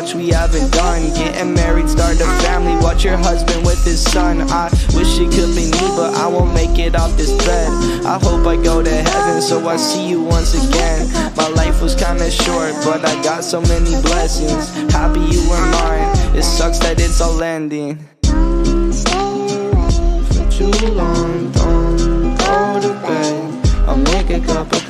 much we haven't done. Getting married, start a family, watch your husband with his son. I wish it could be me, but I won't make it off this bed. I hope I go to heaven, so I see you once again. My life was kinda short, but I got so many blessings. Happy you were mine, it sucks that it's all ending. For too long, don't go to bed. I'll make a cup of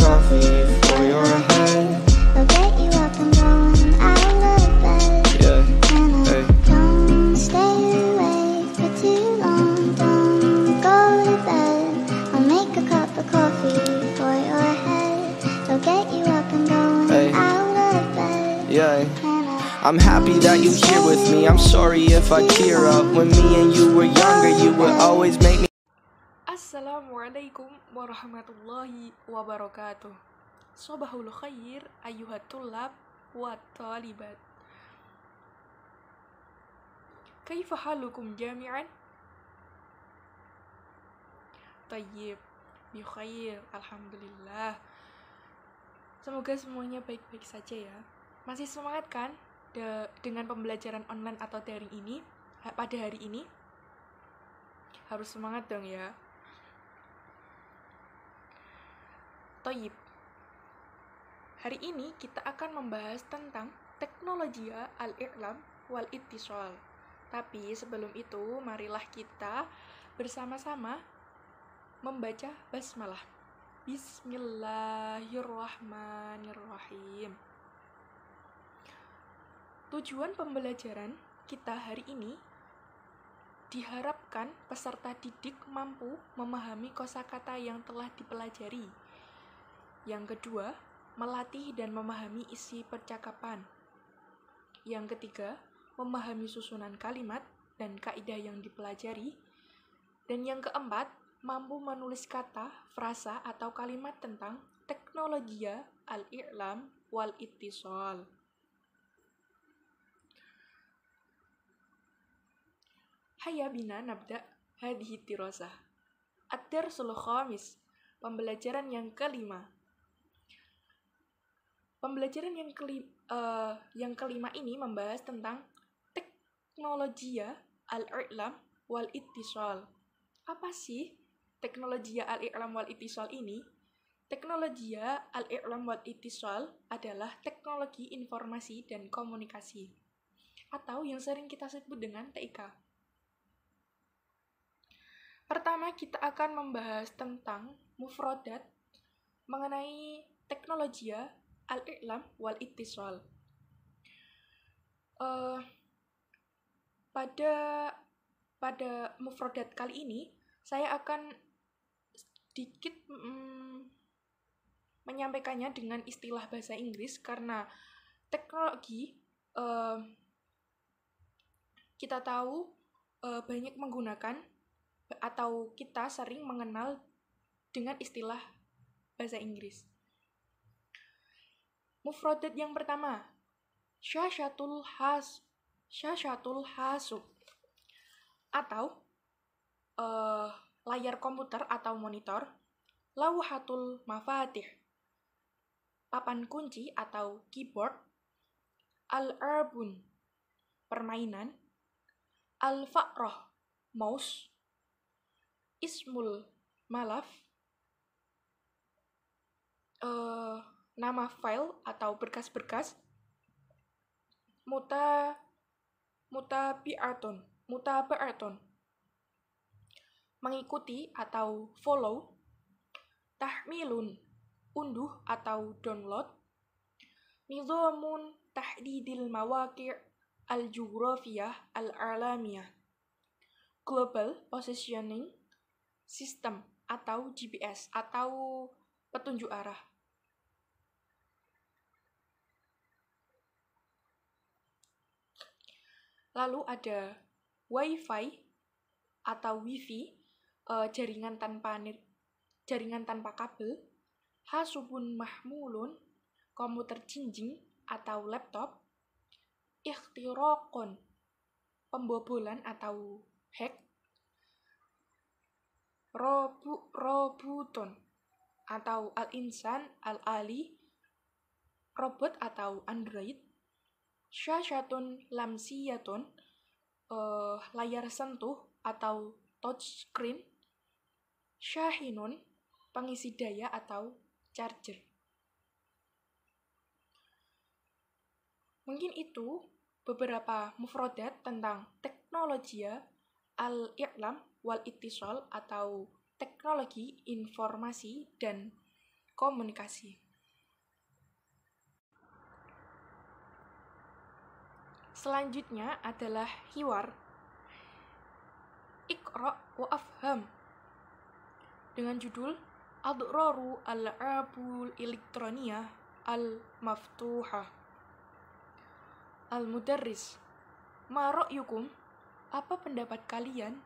I'm happy that you here with me. I'm sorry if I tear up. When me and you were younger, you would always make me. Assalamualaikum warahmatullahi wabarakatuh. Sobahul khair ayuhat tulab wa talibat. Halukum jami'an? Tayyib, bi khair, alhamdulillah. Semoga semuanya baik-baik saja ya. Masih semangat kan de- dengan pembelajaran online atau daring ini pada hari ini? Harus semangat dong ya. Toyib. Hari ini kita akan membahas tentang teknologi al-i'lam wal ittisal. Tapi sebelum itu, marilah kita bersama-sama membaca basmalah. Bismillahirrahmanirrahim. Tujuan pembelajaran kita hari ini diharapkan peserta didik mampu memahami kosakata yang telah dipelajari. Yang kedua, melatih dan memahami isi percakapan. Yang ketiga, memahami susunan kalimat dan kaidah yang dipelajari. Dan yang keempat, mampu menulis kata, frasa, atau kalimat tentang teknologi al-i'lam wal Hayya bina nabda hadhihi tirasah. Ad-darsul khamis, pembelajaran yang kelima. Pembelajaran yang kelima, yang kelima ini membahas tentang teknologi al-i'lam wal ittisal. Apa sih teknologi al-i'lam wal ittisal ini? Teknologi al-i'lam wal ittisal adalah teknologi informasi dan komunikasi atau yang sering kita sebut dengan TIK. Pertama, kita akan membahas tentang mufrodat mengenai teknologi al-i'lam wal ittisal. Eh, pada pada mufrodat kali ini, saya akan sedikit mm, menyampaikannya dengan istilah bahasa Inggris karena teknologi eh, kita tahu eh, banyak menggunakan atau kita sering mengenal dengan istilah bahasa Inggris. Mufrodat yang pertama, syashatul has, syashatul hasub, atau eh, layar komputer atau monitor, lauhatul mafatih, papan kunci atau keyboard, al-arbun, permainan, al-fa'roh, mouse, ismul malaf, eh, nama file atau berkas-berkas, muta mutabi'atun, mutaba'atun, mengikuti atau follow, tahmilun, unduh atau download, nizamun tahdidil mawaqi' al-jugrafiyah al-alamiyah, global positioning system atau GPS atau petunjuk arah. Lalu ada WiFi atau WiFi, uh, jaringan tanpa jaringan tanpa kabel, hasubun mahmulun, komputer jinjing atau laptop, ikhtirokon, pembobolan atau hack, robu, robuton atau al-insan, al-ali, robot atau android, syashatun lamsiyatun, uh, layar sentuh atau touchscreen, syahinun, pengisi daya atau charger. Mungkin itu beberapa mufrodat tentang teknologi al-i'lam wal ittisal atau teknologi informasi dan komunikasi. Selanjutnya adalah hiwar. Iqra wa afham. Dengan judul Adraru al-abul elektroniyah al-maftuhah. Al-mudarris. Ma ra'yukum? Apa pendapat kalian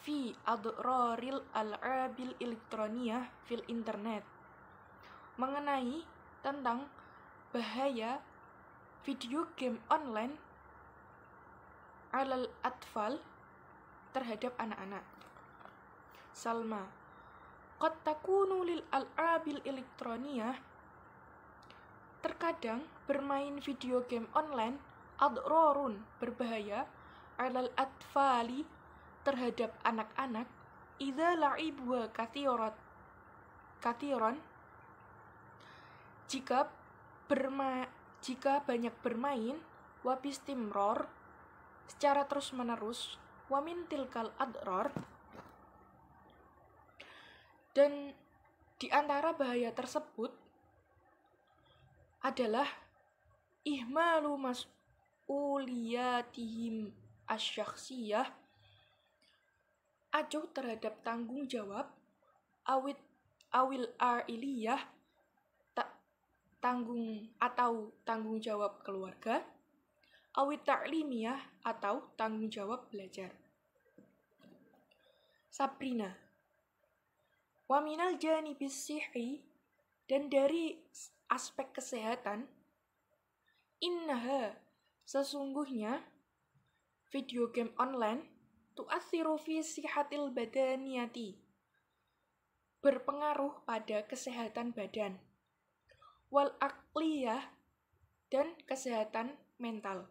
fi adraril al-abil elektroniyah fil internet? Mengenai tentang bahaya video game online alal atfal terhadap anak-anak. Salma, qad takunu lil al'abil elektroniyah Terkadang bermain video game online adrorun berbahaya alal atfali terhadap anak-anak idza la'ibwa kathirat kathiron jika berma jika banyak bermain wapistimror secara terus-menerus wamin tilkal adror dan di antara bahaya tersebut adalah ihmalu mas'uliyatihim asyaksiyah acuh terhadap tanggung jawab awit awil iliyah tak tanggung atau tanggung jawab keluarga awit ta'limiyah atau tanggung jawab belajar. Sabrina Wa minal janibis sihi dan dari aspek kesehatan innaha sesungguhnya video game online tu'athiru fi sihatil badaniyati berpengaruh pada kesehatan badan wal akliyah dan kesehatan mental.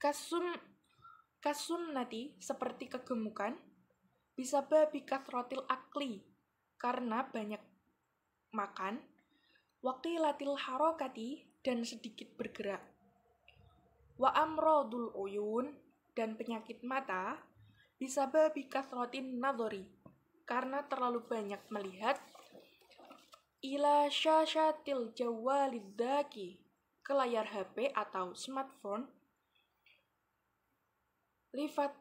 Kasum kasunnati seperti kegemukan bisa babi kathrotil akli karena banyak makan, waktu latil harokati dan sedikit bergerak. Wa amrodul uyun dan penyakit mata bisa babi kathrotin nadori karena terlalu banyak melihat ila syashatil jawalidzaki ke layar HP atau smartphone Lifat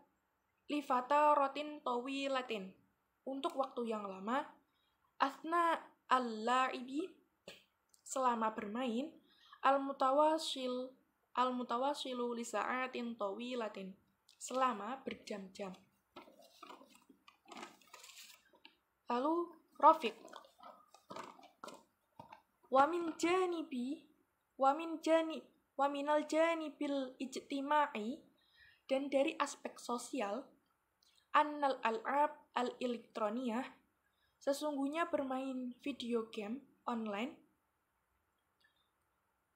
lifata rotin towi latin. Untuk waktu yang lama asna al-la'ibi selama bermain al-mutawasil al-mutawasilu li sa'atin latin selama berjam-jam. Lalu Rafiq. Wamin janibi wamin jani waminal janibil ijtima'i. Dan dari aspek sosial, annal al-ab al-elektroniyah, sesungguhnya bermain video game online,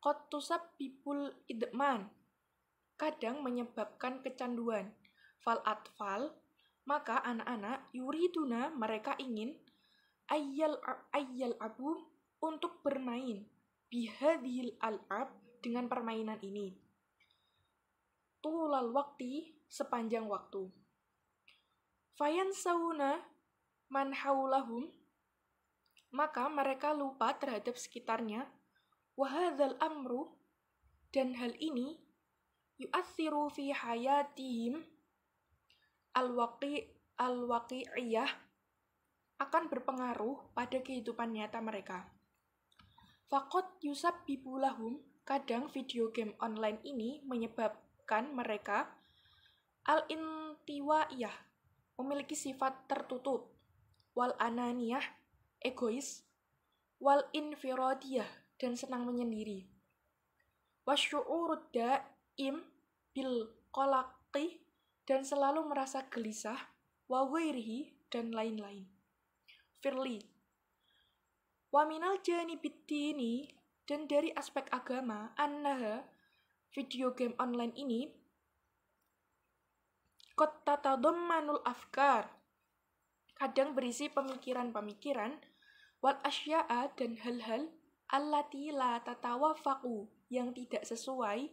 kotusab bibul idman, kadang menyebabkan kecanduan, fal atfal, maka anak-anak yuriduna mereka ingin ayal ayal abu untuk bermain. Bihadil al-ab dengan permainan ini. Tulal waktu sepanjang waktu. Fayan sauna man haulahum maka mereka lupa terhadap sekitarnya wahadzal amru dan hal ini yu'athiru fi hayatihim al-waqi al-waqi'iyah akan berpengaruh pada kehidupan nyata mereka. Fakot yusab bibulahum kadang video game online ini menyebabkan mereka al-intiwaiyah, memiliki sifat tertutup, wal ananiyah, egois, wal infiradiyah, dan senang menyendiri. Wasyu'urud da'im bil kolaki, dan selalu merasa gelisah, wa dan lain-lain. Firly. Waminal janibidini dan dari aspek agama, annaha video game online ini kota manul afkar kadang berisi pemikiran-pemikiran wal asya'a dan hal-hal allati la tatawafaqu yang tidak sesuai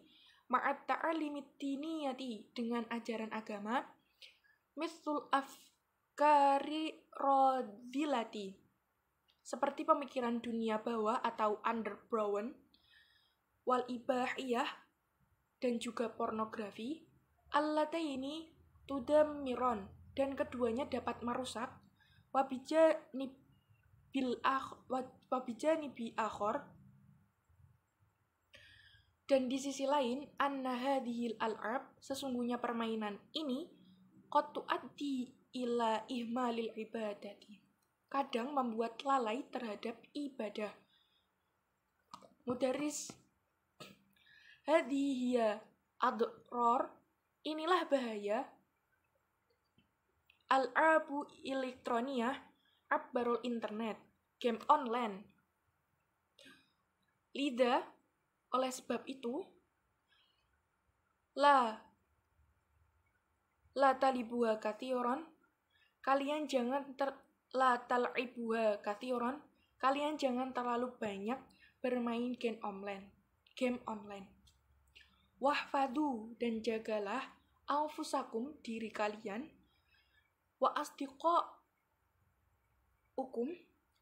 ma'at ta'alimid diniyati dengan ajaran agama misul afkari rodilati. Seperti pemikiran dunia bawah atau underground, wal ibahiyah, dan juga pornografi, allataini tudamiron, dan keduanya dapat merusak, wabija bil akh, wabija nibi akhor, dan di sisi lain, anna hadhil al-arab, sesungguhnya permainan ini, qad tuaddi ila ihmalil ibadati. Kadang membuat lalai terhadap ibadah. Mudaris hadhiya adror. Inilah bahaya. Al-abu elektroniyah abbarul internet game online lida oleh sebab itu la la talibuha katioron kalian jangan ter la tal'ibuha kathiron, kalian jangan terlalu banyak bermain game online. Game online. Wahfadu dan jagalah alfusakum diri kalian wa asdiqo hukum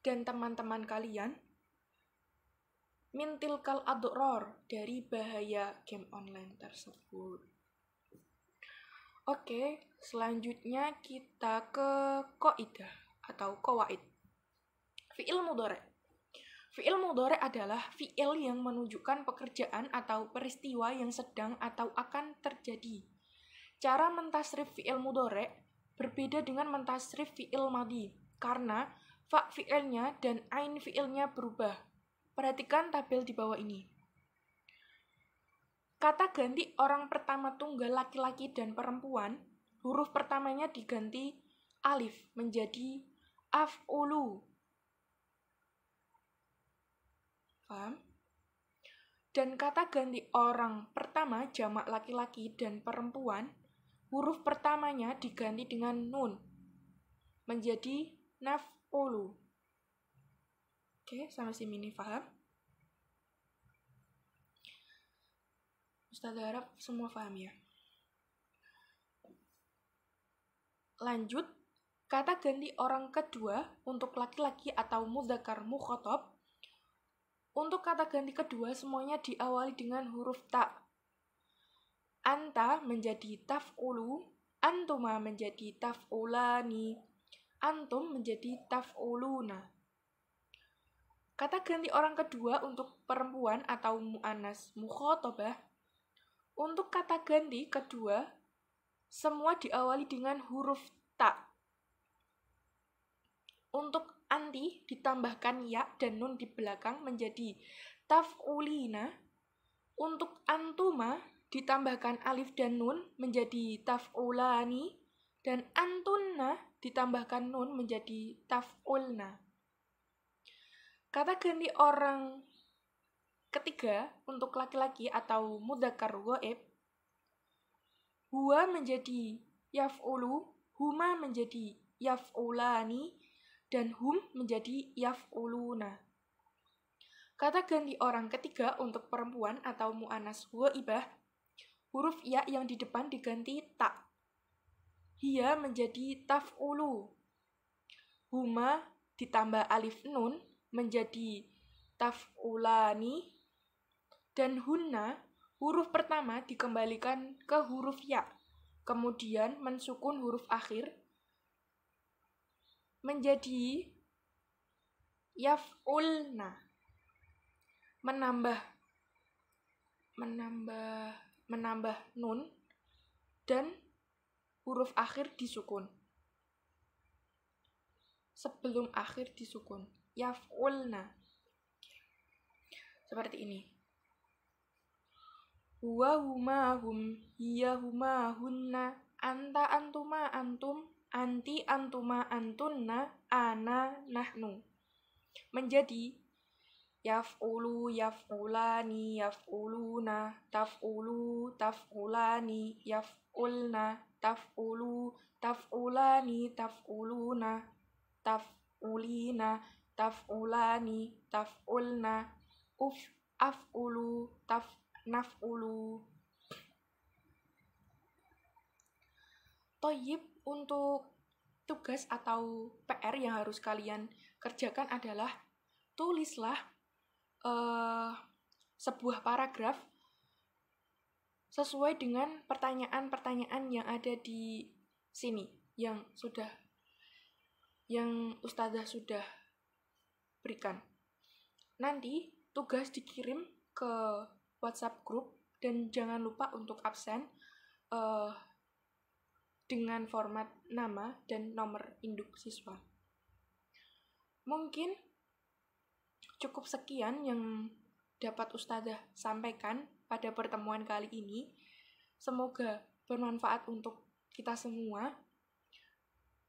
dan teman-teman kalian mintil kal adror dari bahaya game online tersebut. Oke, selanjutnya kita ke koidah atau kawaid. Fi'il mudore. Fi'il mudore adalah fi'il yang menunjukkan pekerjaan atau peristiwa yang sedang atau akan terjadi. Cara mentasrif fi'il mudore berbeda dengan mentasrif fi'il madi karena fa fi'ilnya dan ain fi'ilnya berubah. Perhatikan tabel di bawah ini. Kata ganti orang pertama tunggal laki-laki dan perempuan, huruf pertamanya diganti alif menjadi af'ulu. Paham? Dan kata ganti orang pertama jamak laki-laki dan perempuan, huruf pertamanya diganti dengan nun. Menjadi naf'ulu. Oke, sampai sini ini paham? Ustaz harap semua paham ya. Lanjut Kata ganti orang kedua untuk laki-laki atau mudakar mukhotob. Untuk kata ganti kedua semuanya diawali dengan huruf ta. Anta menjadi taf'ulu, antuma menjadi taf'ulani, antum menjadi taf'uluna. Kata ganti orang kedua untuk perempuan atau mu'anas mukhotobah. Untuk kata ganti kedua, semua diawali dengan huruf ta. Untuk anti ditambahkan ya dan nun di belakang menjadi taf'ulina. Untuk antuma ditambahkan alif dan nun menjadi taf'ulani. Dan antunna ditambahkan nun menjadi taf'ulna. Kata ganti orang ketiga untuk laki-laki atau mudakar goib huwa menjadi yaf'ulu, huma menjadi yaf'ulani, dan hum menjadi yaf'uluna. Kata ganti orang ketiga untuk perempuan atau mu'anas ibah, huruf ya yang di depan diganti tak. Hia menjadi taf'ulu. Huma ditambah alif nun menjadi taf'ulani. Dan hunna, huruf pertama dikembalikan ke huruf ya. Kemudian mensukun huruf akhir menjadi yaf'ulna menambah menambah menambah nun dan huruf akhir disukun. Sebelum akhir disukun. Yaf'ulna. Seperti ini. Huwa huma hum, hiya huma hunna, anta antuma antum, anti antuma antunna, ana nahnu. Menjadi yaf'ulu yaf'ulani yaf'uluna taf'ulu taf'ulani yaf'ulna taf'ulu taf'ulani taf'uluna taf'ulina taf'ulani taf'ulna uf af'ulu taf naf'ulu. Toyib untuk tugas atau PR yang harus kalian kerjakan adalah tulislah uh, sebuah paragraf sesuai dengan pertanyaan-pertanyaan yang ada di sini yang sudah yang ustazah sudah berikan. Nanti tugas dikirim ke WhatsApp grup dan jangan lupa untuk absen uh, dengan format nama dan nomor induk siswa. Mungkin cukup sekian yang dapat ustazah sampaikan pada pertemuan kali ini. Semoga bermanfaat untuk kita semua.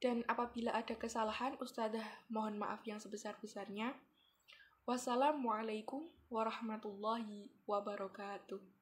Dan apabila ada kesalahan, Ustazah mohon maaf yang sebesar-besarnya. Wassalamualaikum warahmatullahi wabarakatuh.